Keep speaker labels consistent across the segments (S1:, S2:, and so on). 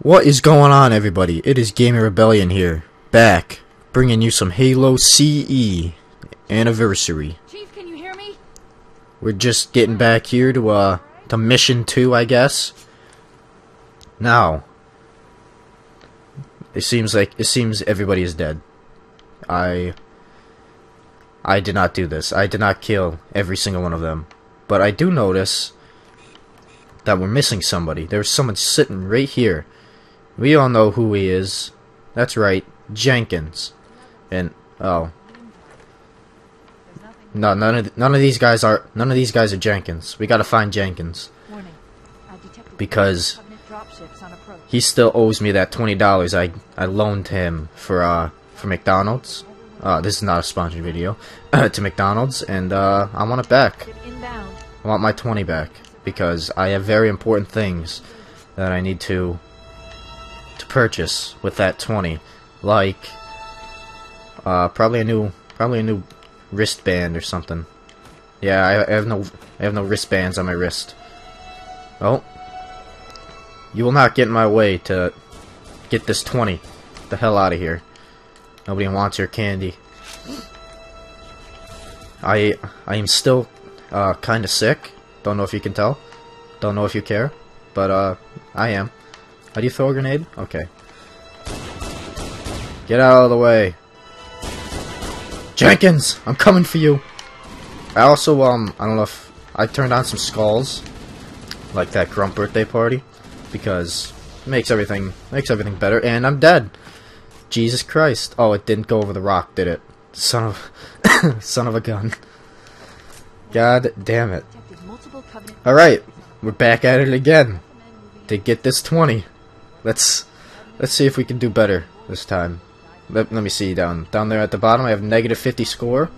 S1: What is going on, everybody? It is Gamer Rebellion here, back, bringing you some Halo CE anniversary.
S2: Chief, can you hear me?
S1: We're just getting back here to uh to mission two, I guess. Now, it seems like it seems everybody is dead. I I did not do this. I did not kill every single one of them, but I do notice that we're missing somebody. There's someone sitting right here. We all know who he is. That's right, Jenkins. And oh, no, none of none of these guys are none of these guys are Jenkins. We gotta find Jenkins
S2: Warning. I've detected
S1: because
S2: Covenant dropships on approach.
S1: he still owes me that twenty dollars I I loaned him for uh for McDonald's. Uh, this is not a sponsored video to McDonald's, and uh, I want it back. I want my 20 back because I have very important things that I need to purchase with that 20 like uh probably a new probably a new wristband or something. Yeah, I, I have no I have no wristbands on my wrist. Oh. You will not get in my way to get this 20. the hell out of here. Nobody wants your candy. I I am still uh, kind of sick. Don't know if you can tell. Don't know if you care. But, uh, I am. How do you throw a grenade? Okay. Get out of the way. Jenkins! I'm coming for you! I also, um, I don't know if... I turned on some skulls. Like that Grunt birthday party. Because it makes everything, makes everything better. And I'm dead! Jesus Christ. Oh, it didn't go over the rock, did it? Son of... son of a gun. God damn it.
S2: Detected multiple Covenant
S1: Alright, we're back at it again. To get this 20. Let's let's see if we can do better this time. Let, let me see down down there at the bottom I have negative 50 score.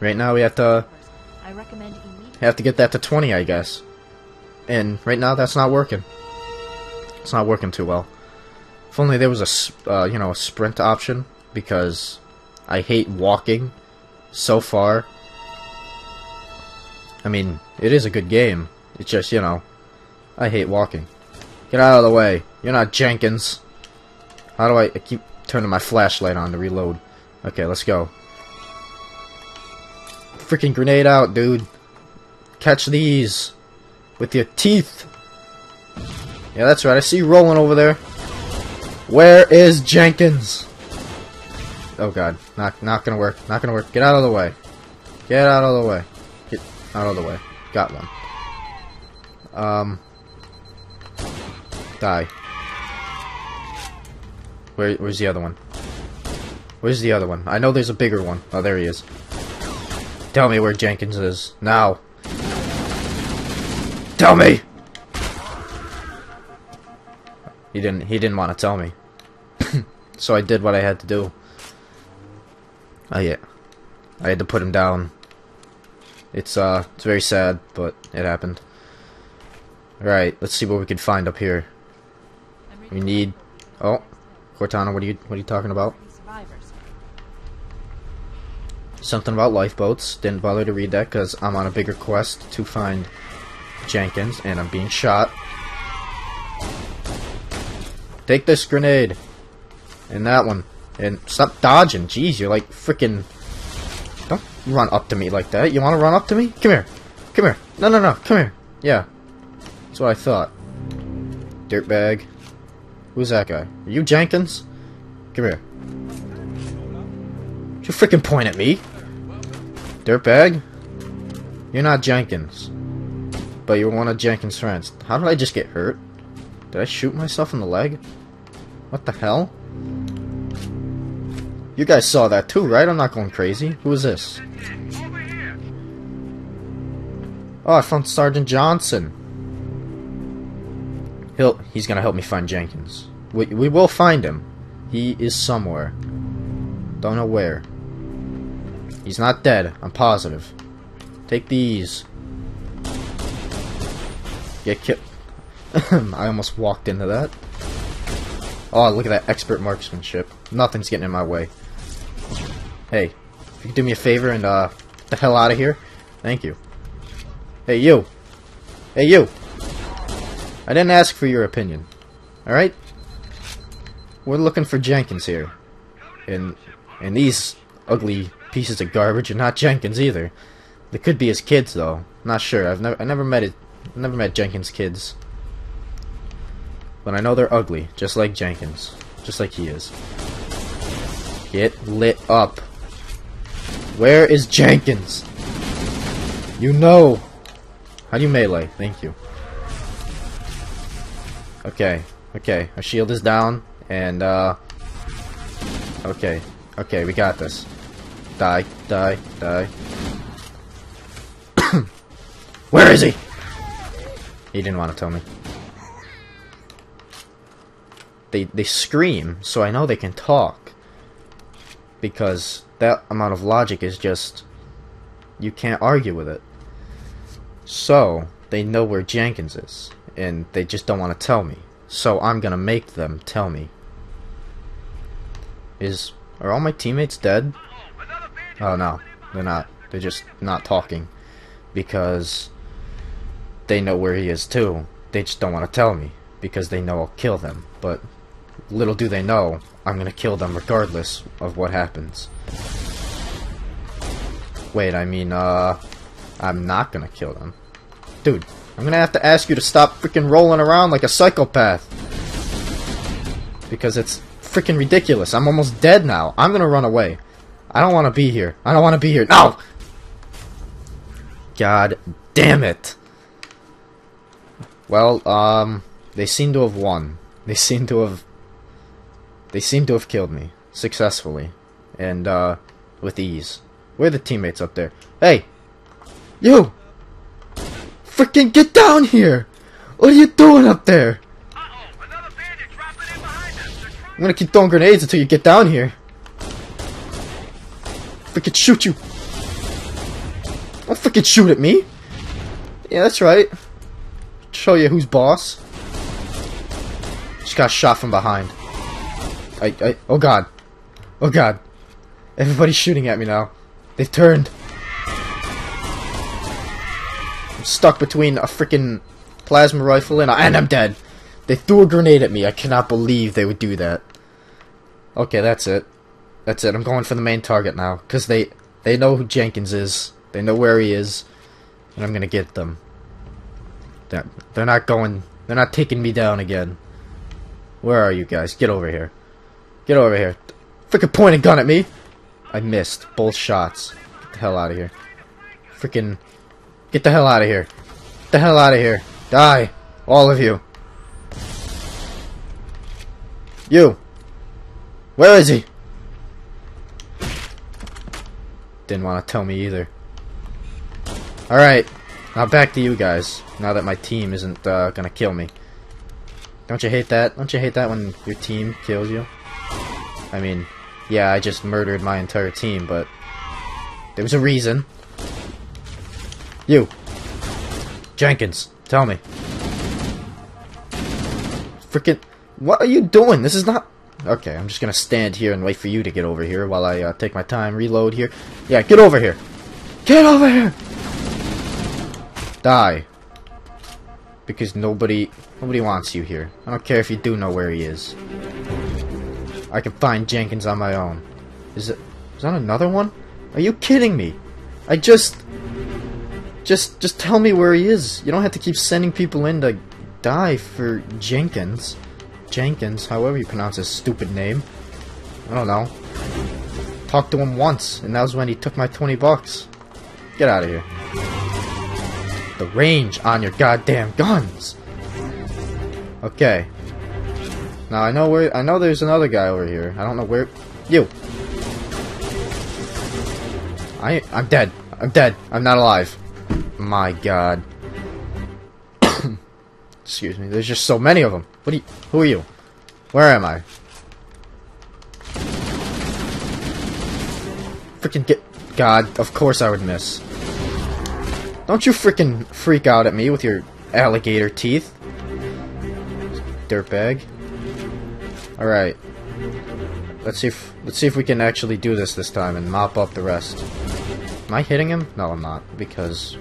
S1: Right now we have to have to get that to 20 I guess. And right now that's not working. It's not working too well. If only there was a uh, you know a sprint option because I hate walking so far. I mean, it is a good game. It's just, you know, I hate walking. Get out of the way. You're not Jenkins. How do I, I keep turning my flashlight on to reload? Okay, let's go. Freaking grenade out, dude. Catch these with your teeth. Yeah, that's right. I see you rolling over there. Where is Jenkins? Oh god, not not gonna work. Not gonna work. Get out of the way. Get out of the way. Get out of the way. Got one. Um. Die. Where, where's the other one? Where's the other one? I know there's a bigger one. Oh, there he is. Tell me where Jenkins is. Now. Tell me! He didn't, he didn't want to tell me. so I did what I had to do. Oh yeah. I had to put him down. It's, uh, it's very sad, but it happened. Alright, let's see what we can find up here. We need... Oh, Cortana, what are you, what are you talking about? Something about lifeboats. Didn't bother to read that because I'm on a bigger quest to find Jenkins, and I'm being shot. Take this grenade. And that one. And stop dodging. Jeez, you're like freaking... Don't run up to me like that. You want to run up to me? Come here. Come here. No, no, no. Come here. Yeah. That's what I thought. Dirtbag. Who's that guy? Are you Jenkins? Come here. Don't you freaking point at me. Dirtbag? You're not Jenkins. But you're one of Jenkins' friends. How did I just get hurt? Did I shoot myself in the leg? What the hell? You guys saw that too, right? I'm not going crazy. Who is this? Oh, I found Sergeant Johnson. He'll he's gonna help me find Jenkins. We we will find him. He is somewhere. Don't know where. He's not dead. I'm positive. Take these. Get killed. I almost walked into that. Oh, look at that expert marksmanship. Nothing's getting in my way. Hey, if you could do me a favor and, uh, get the hell out of here. Thank you. Hey, you. Hey, you. I didn't ask for your opinion. Alright? We're looking for Jenkins here. And and these ugly pieces of garbage are not Jenkins either. They could be his kids though. Not sure. I've never I never met it never met Jenkins' kids. But I know they're ugly, just like Jenkins. Just like he is. Get lit up. Where is Jenkins? You know. How do you melee? Thank you. Okay. Okay. Our shield is down. And, uh... Okay. Okay, we got this. Die. Die. Die. Where is he? He didn't want to tell me. They, they scream, so I know they can talk. Because that amount of logic is just... You can't argue with it. So, they know where Jenkins is. And they just don't want to tell me. So I'm gonna make them tell me. Is... Are all my teammates dead? Oh no, they're not. They're just not talking. Because... They know where he is too. They just don't want to tell me. Because they know I'll kill them. But little do they know, I'm gonna kill them regardless of what happens. Wait, I mean, uh... I'm not gonna kill them. Dude, I'm gonna have to ask you to stop freaking rolling around like a psychopath. Because it's freaking ridiculous. I'm almost dead now. I'm gonna run away. I don't want to be here. I don't want to be here. No! God damn it. Well, um, they seem to have won. They seem to have... They seem to have killed me. Successfully. And, uh, with ease. Where are the teammates up there? Hey! You! Freaking get down here! What are you doing up there? I'm gonna keep throwing grenades until you get down here. Freaking shoot you! Don't freaking shoot at me! Yeah, that's right. Show you who's boss. Just got shot from behind. I, I, oh god. Oh god. Everybody's shooting at me now. They've turned. Stuck between a freaking plasma rifle and, a, and I'm dead. They threw a grenade at me. I cannot believe they would do that. Okay, that's it. That's it. I'm going for the main target now. Because they, they know who Jenkins is. They know where he is. And I'm going to get them. They're, they're not going... They're not taking me down again. Where are you guys? Get over here. Get over here. Freaking point a gun at me! I missed both shots. Get the hell out of here. Freaking... Get the hell out of here. Get the hell out of here. Die. All of you. You. Where is he? Didn't want to tell me either. Alright. Now back to you guys. Now that my team isn't uh, gonna kill me. Don't you hate that? Don't you hate that when your team kills you? I mean, yeah, I just murdered my entire team, but there was a reason. You. Jenkins, tell me. Frickin' what are you doing? This is not Okay, I'm just gonna stand here and wait for you to get over here while I uh, take my time, reload here. Yeah, get over here. Get over here! Die. Because nobody nobody wants you here. I don't care if you do know where he is. I can find Jenkins on my own. Is it is that another one? Are you kidding me? I just just just tell me where he is. You don't have to keep sending people in to die for Jenkins. Jenkins, however you pronounce his stupid name. I don't know. Talked to him once, and that was when he took my 20 bucks. Get out of here. The range on your goddamn guns. Okay. Now I know where I know there's another guy over here. I don't know where you. I I'm dead. I'm dead. I'm not alive. My god. Excuse me. There's just so many of them. What are you? Who are you? Where am I? Freaking get... God, of course I would miss. Don't you freaking freak out at me with your alligator teeth. Dirtbag. Alright. Let's see if let's see if we can actually do this this time and mop up the rest. Am I hitting him? No, I'm not, because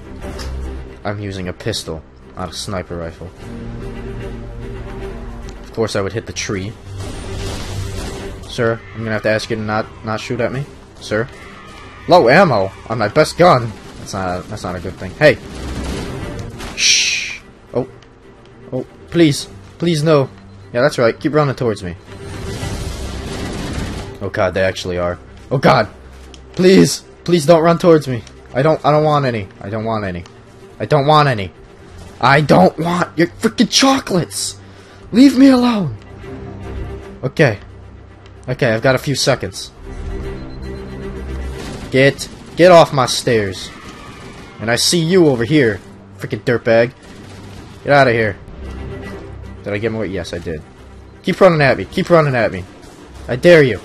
S1: I'm using a pistol, not a sniper rifle. Of course, I would hit the tree. Sir, I'm gonna have to ask you to not not shoot at me, sir. Low ammo on my best gun. That's not that's not a good thing. Hey. Shh. Oh. Oh. Please. Please no. Yeah, that's right. Keep running towards me. Oh God, they actually are. Oh God. Please. Please don't run towards me. I don't. I don't want any. I don't want any. I don't want any. I don't want your freaking chocolates. Leave me alone. Okay. Okay, I've got a few seconds. Get get off my stairs. And I see you over here, freaking dirtbag. Get out of here. Did I get away? Yes, I did. Keep running at me. Keep running at me. I dare you.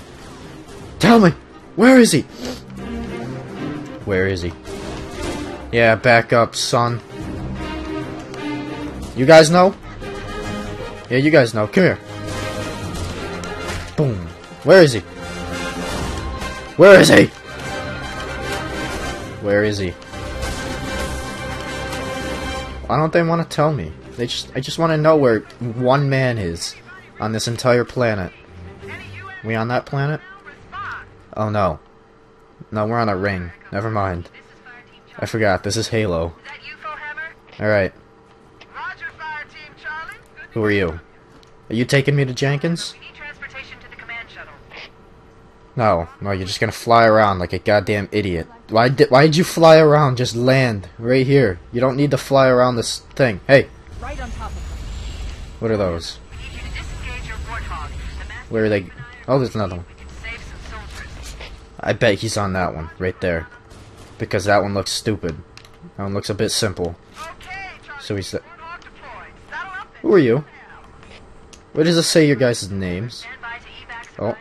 S1: Tell me, where is he? Where is he? Yeah, back up, son. You guys know? Yeah, you guys know. Come here. Boom. Where is he? Where is he? Where is he? Why don't they want to tell me? They just I just want to know where one man is on this entire planet. We on that planet? Oh no. No, we're on a ring. Never mind. I forgot. This is Halo.
S3: That UFO hammer?
S1: Alright.
S3: Roger, fire team Charlie.
S1: Who are you? Are you taking me to Jenkins?
S3: We need transportation to the command shuttle.
S1: No, no, you're just gonna fly around like a goddamn idiot. Why did why did you fly around? Just land right here. You don't need to fly around this thing. Hey,
S2: Right on top of
S1: what are those?
S3: We need you to disengage your warthog. The mass
S1: Where are they? Oh, there's another one.
S3: we can save some soldiers.
S1: I bet he's on that one right there, because that one looks stupid. That one looks a bit simple. So he's the- Who are you? What does it say your guys' names? Oh.
S3: survivors and trans-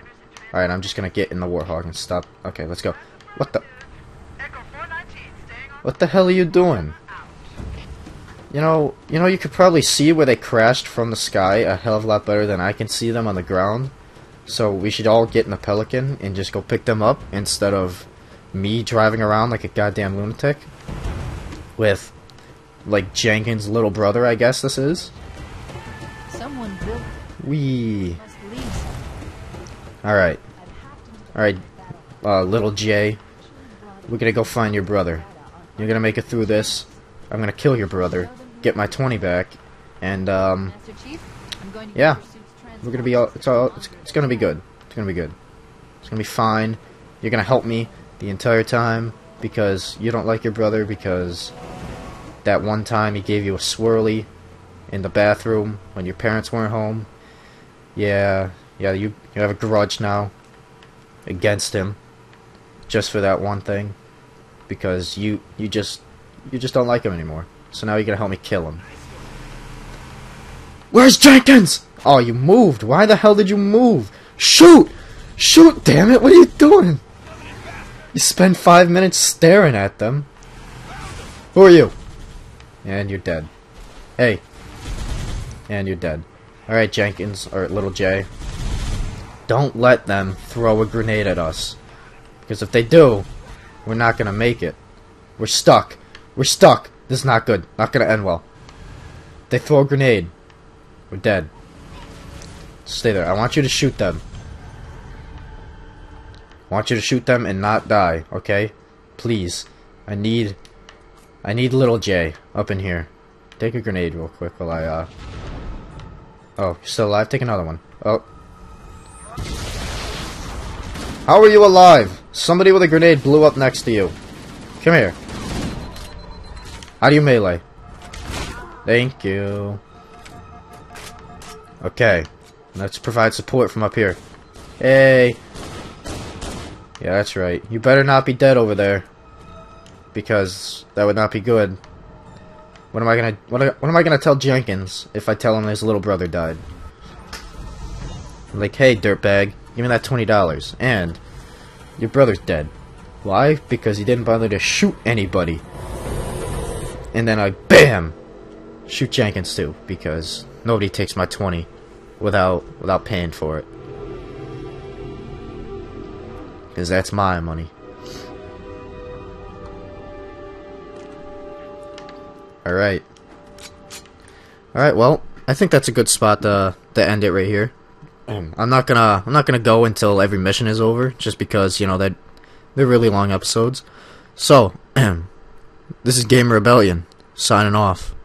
S1: All right, I'm just gonna get in the warthog and stop. Okay, let's go. What the?
S3: Echo 419, staying on
S1: What the hell are you doing? You know, you know, you could probably see where they crashed from the sky a hell of a lot better than I can see them on the ground. So we should all get in the Pelican and just go pick them up instead of me driving around like a goddamn lunatic with like Jenkins' little brother. I guess this is.
S2: Someone built
S1: We.
S2: must leave something.
S1: All right,
S2: I'd have to know
S1: all right, uh, little Jay. We're gonna go find your brother. You're gonna make it through this. I'm gonna kill your brother, get my 20 back, and um,
S2: Master Chief, I'm going to
S1: Yeah. We're gonna be all. It's all. It's, it's gonna be good. It's gonna be good. It's gonna be fine. You're gonna help me the entire time because you don't like your brother because that one time he gave you a swirly in the bathroom when your parents weren't home. Yeah, yeah. You you have a grudge now against him just for that one thing because you you just you just don't like him anymore. So now you're gonna help me kill him. Where's Jenkins? Oh, you moved. Why the hell did you move? Shoot! Shoot, damn it, what are you doing? You spend five minutes staring at them. Who are you? And you're dead. Hey. And you're dead. Alright, Jenkins, or Little J. Don't let them throw a grenade at us. Because if they do, we're not gonna make it. We're stuck. We're stuck. This is not good. Not gonna end well. They throw a grenade. We're dead. Stay there. I want you to shoot them. I want you to shoot them and not die, okay? Please. I need... I need little J up in here. Take a grenade real quick while I, uh... Oh, still alive? Take another one. Oh. How are you alive? Somebody with a grenade blew up next to you. Come here. How do you melee? Thank you. Okay. Let's provide support from up here. Hey. Yeah, that's right. You better not be dead over there. Because that would not be good. What am I gonna what, what am I gonna tell Jenkins if I tell him his little brother died? like, hey dirtbag, give me that twenty dollars. And your brother's dead. Why? Because he didn't bother to shoot anybody. And then I BAM! Shoot Jenkins too, because nobody takes my twenty without without paying for it. Cause that's my money. Alright. Alright, well, I think that's a good spot to to end it right here. I'm not gonna I'm not gonna go until every mission is over, just because you know that they're really long episodes. So, this is Gamer Rebellion signing off.